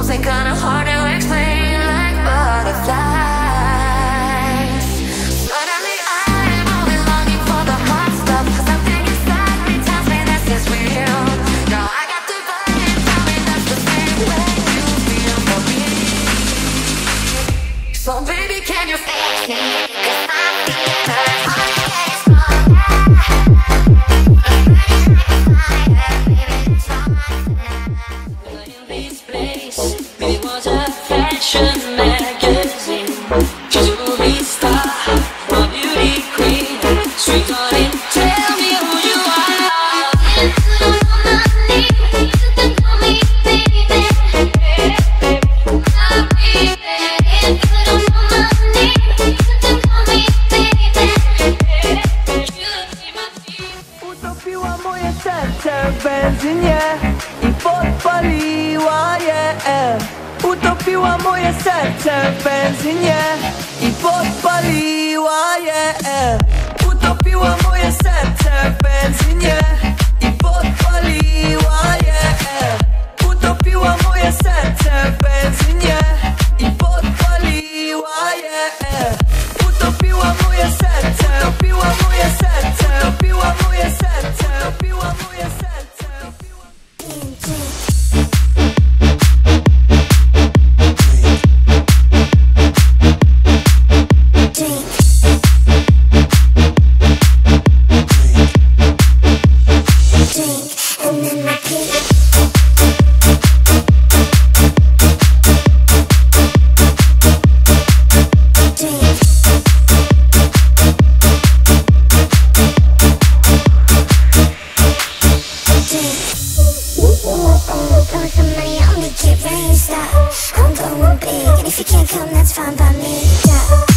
Something kinda hard to explain like butterflies. Suddenly I'm only longing for the Something inside me tells me this is real. Now I got the the same way you feel So baby can you fix? Cause I'm getting Utopiła moje serce w benzynie. Utopiła moje serce w benzynie i podpaliła je. Utopiła moje serce w benzynie And if you can't come, that's fine by me. Yeah.